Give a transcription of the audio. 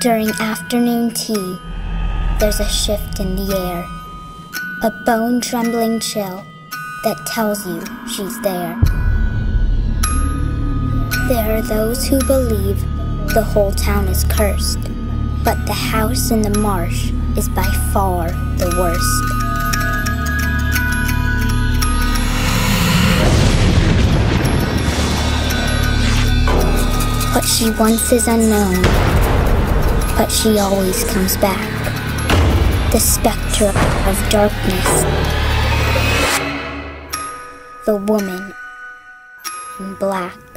During afternoon tea, there's a shift in the air, a bone trembling chill that tells you she's there. There are those who believe the whole town is cursed, but the house in the marsh is by far the worst. What she wants is unknown, but she always comes back. The specter of darkness. The woman in black.